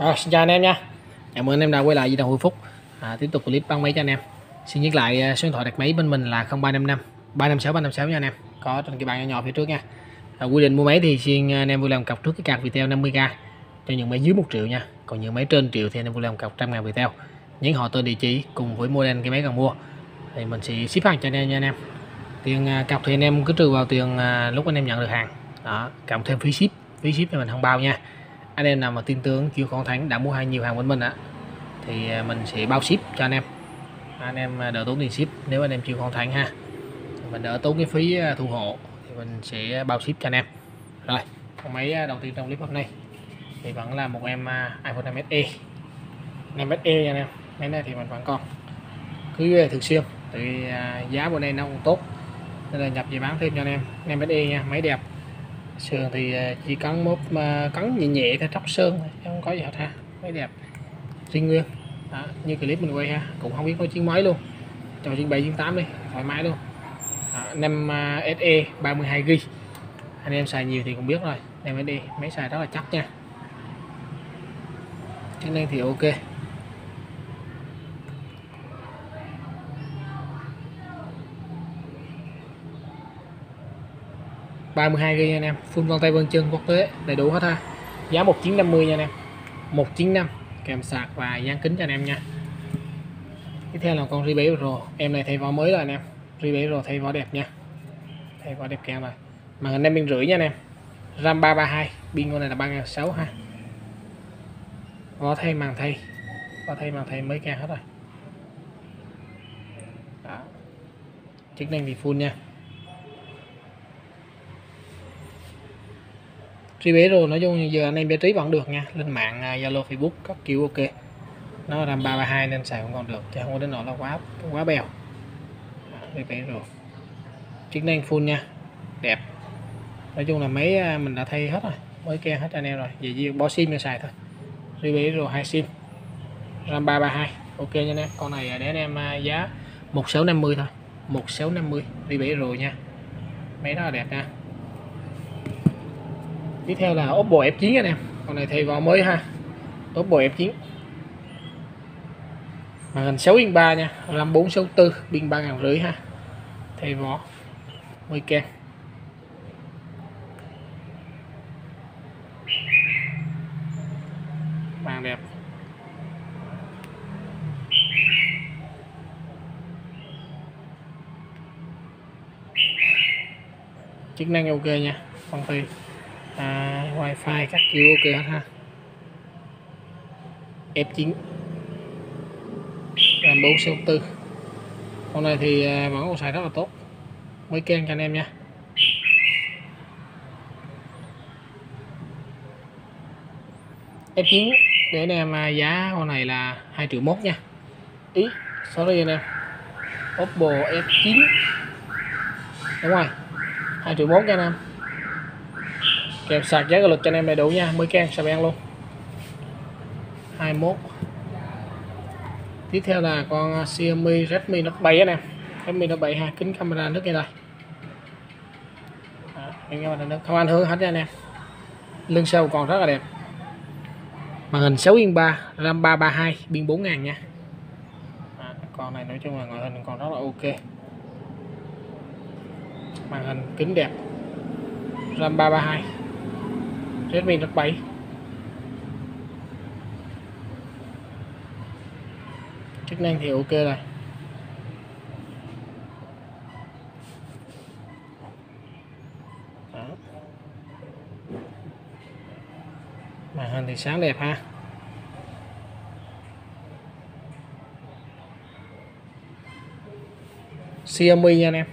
Rồi, xin chào anh em nha. Chào mừng anh em đã quay lại với đồng Huy Phúc. À, Tiếp tục clip băng máy cho anh em. Xin nhắc lại à, số điện thoại đặt máy bên mình là 0355 356 356 nha anh em. Có trên cái bàn nhỏ, nhỏ phía trước nha. À, Quy định mua máy thì xin anh em vui lòng cọc trước cái cạc Viettel 50k Cho những máy dưới 1 triệu nha. Còn những máy trên triệu thì anh em vui lòng cọc trăm ngàn Viettel. Nhấn họ tên địa chỉ cùng với model cái máy cần mua. Thì mình sẽ ship hàng cho anh em nha anh em. Tiền à, cọc thì anh em cứ trừ vào tiền à, lúc anh em nhận được hàng. Đó cộng thêm phí ship. Phí ship thì mình không bao nha anh em nào mà tin tưởng chịu con thắng đã mua hàng nhiều hàng bên mình á, thì à, mình sẽ bao ship cho anh em. Anh em à, đỡ tốn tiền ship nếu anh em chịu con thắng ha. Mình đỡ tốn cái phí à, thu hộ thì mình sẽ bao ship cho anh em. Rồi, con máy đầu tiên trong clip hôm nay thì vẫn là một em iPhone 5SE 5SE nha anh em, máy này thì mình vẫn còn. Cứ thường xuyên, tại giá bữa nay nó cũng tốt, nên là nhập về bán thêm cho anh em. 5SE nha, máy đẹp sườn thì à, chỉ cắn mốt mà cắn nhẹ nhẹ thôi tróc sơn thôi không có gì hết ha. Mới đẹp. Riêng nguyên. Đó, như clip mình quay ha. Cũng không biết có chiếc máy luôn. Cho chiếc 7 chiến 8 đi thoải mái luôn. Đó, 5 SE 32 g anh em xài nhiều thì cũng biết rồi. 5 đi máy xài rất là chắc nha. Cho nên thì ok. 32 GB nha anh em. Full vân tay vân chân quốc tế, đầy đủ hết ha. Giá 1950 nha anh em. 195 kèm sạc và dán kính cho anh em nha. Tiếp theo là con Rebel Pro. Em này thay vỏ mới rồi anh em. Rebel Pro thay vỏ đẹp nha. Thay vỏ đẹp kèm rồi. Màn hình em pin rưỡi nha anh em. RAM 332 pin con này là 3600 ha. Vỏ thay, màn thay. Vỏ thay, màn thay mới kèm hết rồi. Đó. chức năng thì full nha. Truy bé rồi, nói chung giờ anh em giải trí vẫn được nha. Lên mạng à, zalo, facebook các kiểu ok. Nó ram 332 nên xài cũng còn được, chứ không có đến nỗi là quá quá bèo. Truy bé rồi. Chức năng full nha, đẹp. Nói chung là mấy à, mình đã thay hết rồi, mới ke hết anh em rồi. Về chỉ bỏ sim cho xài thôi. Truy bé rồi, hai sim. Ram 332 ok nha anh em. Con này để anh em à, giá 1650 thôi. 1650 truy bé rồi nha. Mấy đó là đẹp nha tiếp theo là Oppo F9 anh em. Con này thay vào mới ha. Oppo F9 màn hình 6 inch 3 nha. 5464 pin 3500 ha. Thay vỏ 10 kem. Màn đẹp. Chức năng ok nha phong phi à, wifi các kiểu ok hết ha. F9 RAM 464 con này thì à, vẫn còn xài rất là tốt. Mới ken cho anh em nha. F9 để anh em à, giá con này là 2 triệu mốt nha. Ý sorry anh em. Oppo F9 đúng rồi. 2 triệu mốt nha anh em kèm sạc giá lực cho anh em đầy đủ nha mới can sạc ăn luôn. 21 tiếp theo là con Xiaomi Redmi Note 7 anh em. Redmi Note 7 ha kính camera nước đây đây không ảnh hưởng hết nha anh em. Lưng sau còn rất là đẹp. Màn hình 6 yên 3 RAM 332 biên 4000 nha. À, con này nói chung là ngoại hình còn rất là ok. Màn hình kính đẹp. RAM 332 Redmi Note 7 chức năng thì ok rồi. Đó. màn hình thì sáng đẹp ha. Xiaomi nha anh em.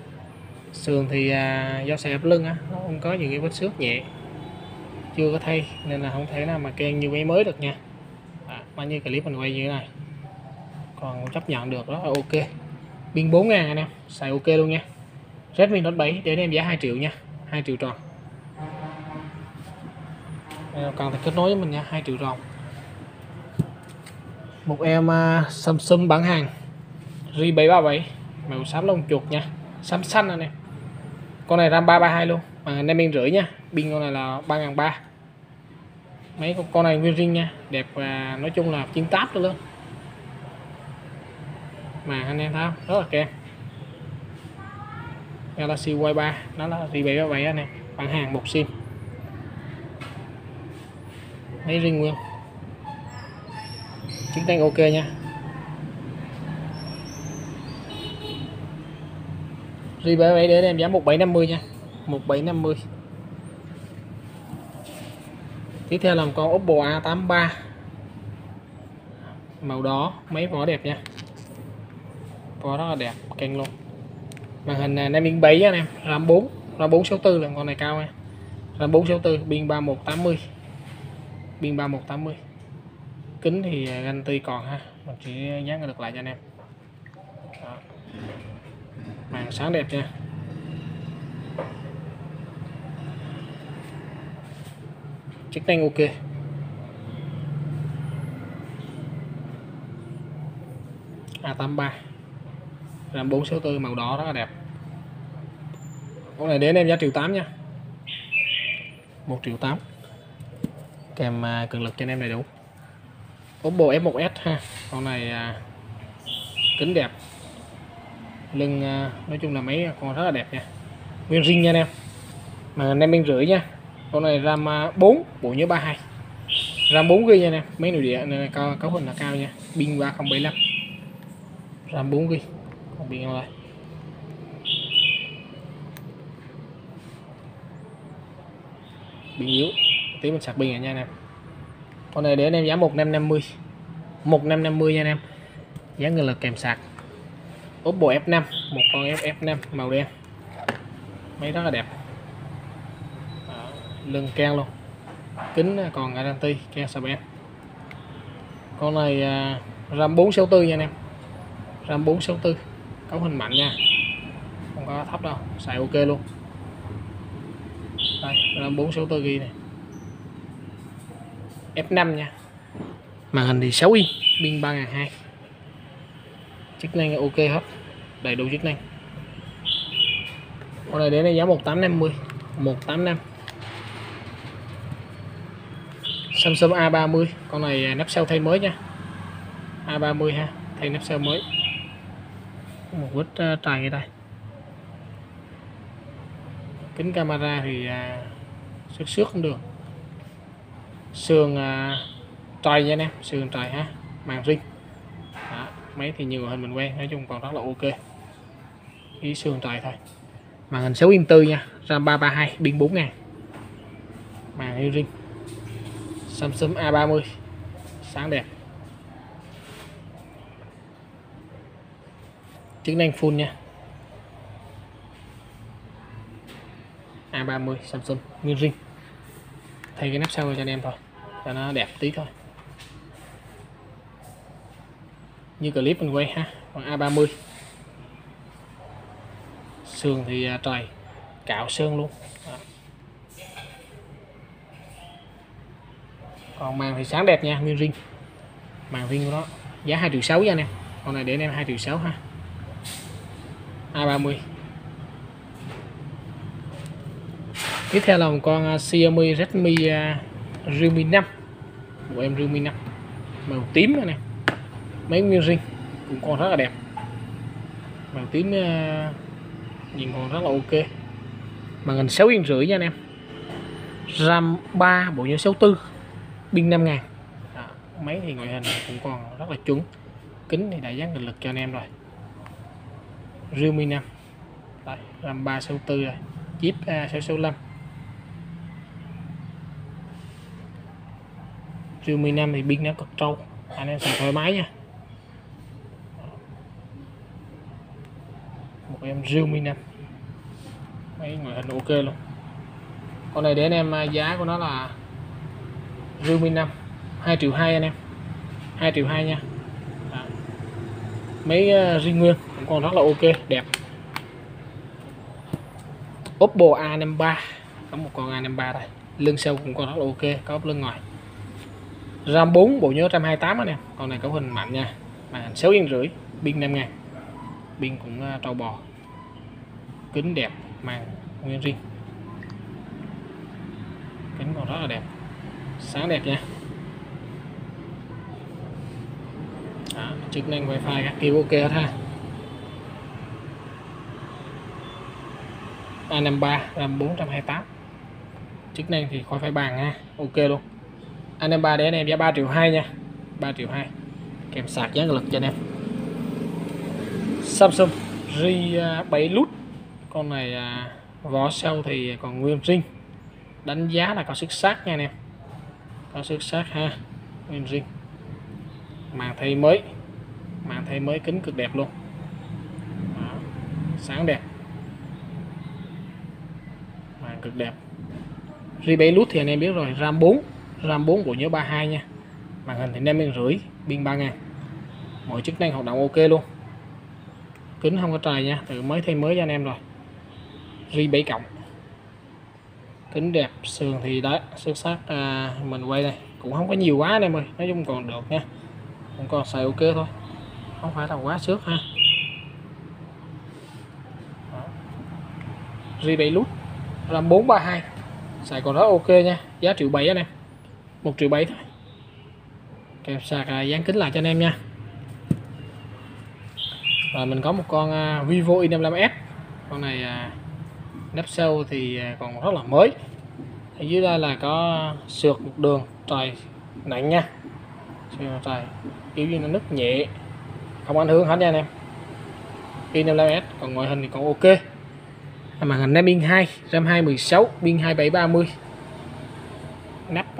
Sườn thì à, do xe ép lưng á nó không có những cái vết xước nhẹ chưa có thay nên là không thể nào mà kèn như máy mới được nha. À, bao nhiêu clip mình quay như thế này? Còn chấp nhận được đó là ok. Pin 4 ngàn anh em xài ok luôn nha. Redmi Note 7 để em giá 2 triệu nha 2 triệu tròn. Cần phải kết nối với mình nha 2 triệu tròn. Một em uh, Samsung bán hàng J737 màu xám lông chuột nha xám xanh anh em. Con này RAM 332 luôn mà 5 pin rưỡi nha pin con này là 3.300 mấy con, con này nguyên riêng nha. Đẹp và nói chung là chiến táp luôn mà anh em thấy không? Rất là kèm. Galaxy Y3 nó là R737 anh em. Bán hàng một sim. Lấy riêng nguyên. Chiến tranh ok nha. Ri 77 để em giá 1750 nha. 1750 tiếp theo là con Oppo A83 màu đỏ, mấy vỏ đẹp nha. Vỏ rất là đẹp kênh luôn. Màn hình này em biên 7 anh em. RAM 4 RAM 464 là con này cao nha. RAM 464 biên 3180 biên 3180 kính thì ganh tuy còn ha. Mình chỉ dán được lại cho anh em. Đó. màn sáng đẹp nha. Chức năng ok. A83 RAM 464 màu đỏ rất là đẹp. Con này đến em giá triệu 8 nha. 1 triệu 8 kèm à, cường lực cho anh em đầy đủ. Oppo F1s ha. Con này à, kính đẹp. Lưng à, nói chung là mấy con rất là đẹp nha. Nguyên zin nha anh em. Mà anh em bên rưỡi nha con này RAM à, 4 bộ nhớ 32 RAM 4 GB nha anh em mấy nội địa này cao cấu hình là cao nha. Pin 3075 RAM 4 GB còn pin ở pin yếu, tí mình sạc pin rồi nha anh em con này để anh em giá 1550 1550 nha anh em. Giá người là kèm sạc. Oppo F5 một con F F5 màu đen. Máy rất là đẹp lưng can luôn. Kính à, còn garanti can sập em con này à, RAM 464 nha anh em. RAM 464 cấu hình mạnh nha. Không có thấp đâu, xài ok luôn. Đây, RAM 464 ghi này. F5 nha. Màn hình thì 6 inch, pin 3200 chức năng ok hết, đầy đủ chức năng. Con này đến đây giá 1850 185 Samsung A30 con này à, nắp sau thay mới nha. A30 ha thay nắp sau mới. Một vết tràn trài đây kính camera thì uh, xước xước không được. Sườn à, trời trài nha em sườn trời ha màn riêng. Đó, máy thì nhiều hình mình quen nói chung còn rất là ok. Ý sườn trời thôi. Màn hình 6 inch tư nha RAM 332 pin 4 ngàn. Màn hiệu riêng. Samsung A30. Sáng đẹp. Chức năng full nha. A30 Samsung nguyên ring. Thay cái nắp sau cho anh em thôi, cho nó đẹp tí thôi. Như clip mình quay ha, còn A30. Sườn thì à, trời, cạo sơn luôn. Đó. Còn màn thì sáng đẹp nha nguyên riêng. Màn riêng của nó giá 2 triệu 6 nha anh em. Con này để anh em 2 triệu 6 ha. A30 tiếp theo là một con à, Xiaomi Redmi uh, Realme 5 của em Realme 5 màu tím này nè. Mấy nguyên riêng. Cũng còn rất là đẹp. Màu tím uh, nhìn còn rất là ok. Màn hình 6 inch rưỡi nha anh em. RAM 3 bộ nhớ 64 pin 5 ngàn. À, máy thì ngoại hình cũng còn rất là chuẩn. Kính thì đã dán định lực cho anh em rồi. Realme 5 Đây, RAM 364 rồi. Chip A665 Realme 5 thì pin nó cực trâu. Anh em xài thoải mái nha. Một em Realme 5 mấy ngoại hình ok luôn. Con này để anh em à, giá của nó là Realme 5 2 triệu 2 anh em 2 triệu 2 nha. Đó. mấy ờ, riêng nguyên, cũng còn rất là ok, đẹp. Oppo A53 có một con A53 đây. Lưng sau cũng còn rất là ok, có lưng ngoài. RAM 4 bộ nhớ 128 anh em. Con này có hình mạnh nha, màn hình 6 yên rưỡi, pin 5 ngàn. Pin cũng ờ, trâu bò. Kính đẹp, màn nguyên riêng. Kính còn rất là đẹp sáng đẹp nha. Đó, chức năng wifi các kiểu ok hết ha. A53 RAM 428 chức năng thì khỏi phải bàn ha ok luôn. A53 để anh em giá 3 triệu 2 nha 3 triệu 2 kèm sạc giá lực cho anh em. Samsung J7 Lite con này à, vỏ sau thì còn nguyên zin đánh giá là có xuất sắc nha anh em có sức sát ha nguyên riêng. Màn thay mới. Màn thay mới kính cực đẹp luôn. Đó. sáng đẹp. Màn cực đẹp. J7 thì anh em biết rồi, RAM 4 RAM 4 bộ nhớ 32 nha. Màn hình thì 5 rưỡi pin 3000 mọi chức năng hoạt động ok luôn. Kính không có trời nha, từ mới thay mới cho anh em rồi. Ri 7 cộng kính đẹp sườn thì đấy xuất sắc à, mình quay đây. Cũng không có nhiều quá anh em ơi nói chung còn được nha. Cũng còn xài ok thôi. Không phải là quá xước ha. Ri 7 lút RAM 432 xài còn rất ok nha giá triệu bảy anh em. Một triệu bảy thôi. Kèm sạc à, dán kính lại cho anh em nha. Và mình có một con à, Vivo i55s con này à, nắp sâu thì à, còn rất là mới. Ở dưới đây là có sượt một đường trời nặng nha. Trời kiểu như nó nứt nhẹ không ảnh hưởng hết nha anh em. I55s còn ngoại hình thì còn ok. Màn hình nắp pin 2 RAM 216 pin 2730 nắp uh,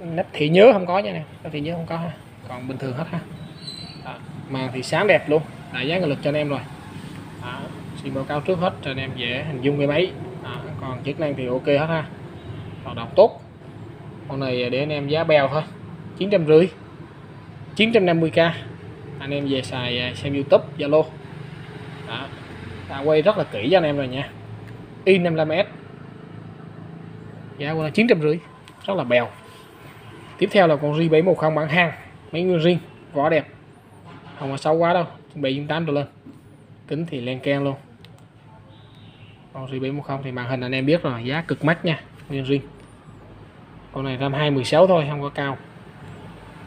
nắp thị nhớ không có nha nè nắp thị nhớ không có ha. Còn bình thường hết ha. Đó. màn thì sáng đẹp luôn. Đại giá lực cho anh em rồi thì báo cáo trước hết cho anh em dễ hình dung cái máy. À, còn chức năng thì ok hết ha. Hoạt động tốt. Con này để anh em giá bèo thôi. Chín trăm rưỡi. 950k anh em về xài à, xem youtube zalo. Đã, đã quay rất là kỹ cho anh em rồi nha. I55s giá của nó chín trăm rưỡi. Rất là bèo. Tiếp theo là con ri 710 bản hàng. Mấy nguyên riêng. Vỏ đẹp. Không có xấu quá đâu. Chuẩn bị tám độ lên. Kính thì len ken luôn con J710 thì màn hình anh em biết rồi, giá cực mắc nha, nguyên riêng. Con này RAM 216 thôi, không có cao.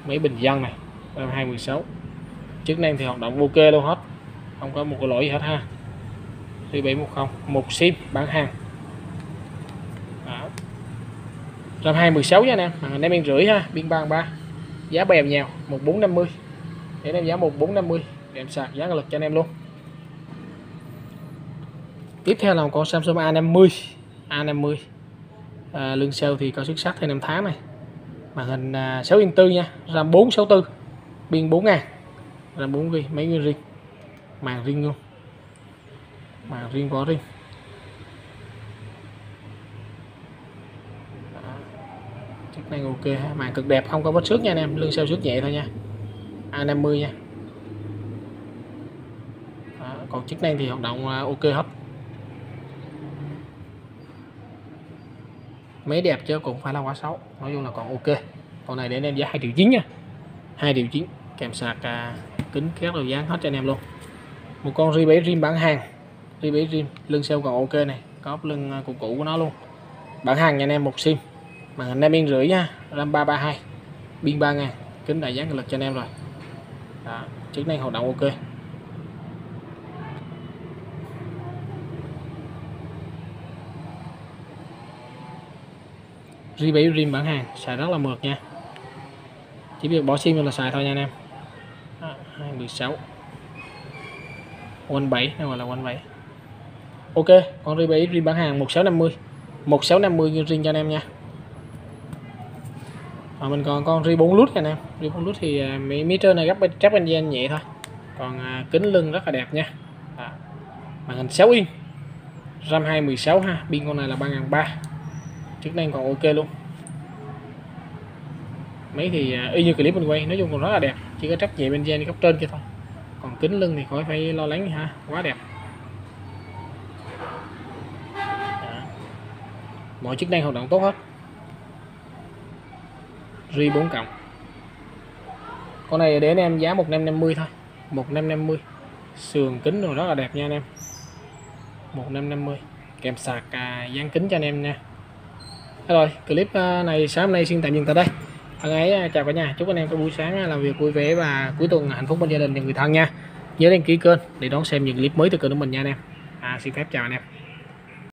Mấy bình dân này, RAM 216 chức năng thì hoạt động ok luôn hết, không có một cái lỗi gì hết ha. J710 một sim bán hàng. Đó. RAM 216 nha anh em, màn hình em rưỡi ha biên bản 3 giá bèo nhào 1450 để em giá 1450 em sạc giá lực cho anh em luôn tiếp theo là một con Samsung A50 A50 à, lưng sale thì có xuất sắc thêm 5 tháng này. Màn hình à, 6 inch 4 nha RAM 464 pin 4000 RAM 4 GB mấy nguyên riêng. Màn riêng luôn. Màn riêng có riêng. Chức năng ok ha màn cực đẹp không có vết xước nha anh em lưng sale xước nhẹ thôi nha. A50 nha. Đó, còn chức năng thì hoạt động à, ok hết. Máy đẹp chứ cũng phải là quá xấu nói chung là còn ok. Con này để anh em giá 2 triệu 9 nha. 2 triệu 9 kèm sạc à, kính các đầu dán hết cho anh em luôn. Một con ri bảy rim bản hàng. Ri bảy rim lưng sau còn ok này. Có lưng à, cũ cũ của nó luôn. Bản hàng nha anh em một sim. Màn hình 5 yên rưỡi nha. Ram 332 pin 3 ngàn. Kính đại dán lực cho anh em rồi. Đó, chức năng hoạt động ok. J7 rim bản hàng xài rất là mượt nha. Chỉ việc bỏ sim là xài thôi nha anh em. À, hai mười sáu. Quanh bảy, nó gọi là quanh bảy. Ok con J7 rim bản hàng 1650 1650 mươi. Riêng cho anh em nha. Và mình còn con ri 4 lút anh em. Ri 4 lút thì à, mấy meter này gấp gấp anh em nhẹ thôi. Còn à, kính lưng rất là đẹp nha. Đó. màn hình 6 inch. RAM 216 ha pin con này là 3300 chức năng còn ok luôn. Mấy thì à, y như clip mình quay nói chung còn rất là đẹp. Chỉ có trap nhẹ gen góc trên kia thôi. Còn kính lưng thì khỏi phải lo lắng ha quá đẹp. Đó. mọi chức năng hoạt động tốt hết. Ri 4 cộng. Con này để anh em giá 1550 thôi. 1550 sườn kính rồi rất là đẹp nha anh em. 1550 kèm sạc à, dán kính cho anh em nha rồi clip ờ, này sáng hôm nay xin tạm dừng tại đây. Hằng ấy ờ, chào cả nhà. Chúc anh em có buổi sáng ờ, làm việc vui vẻ và cuối tuần hạnh phúc bên gia đình và người thân nha. Nhớ đăng ký kênh để đón xem những clip mới từ kênh của mình nha anh em. À, xin phép chào anh em.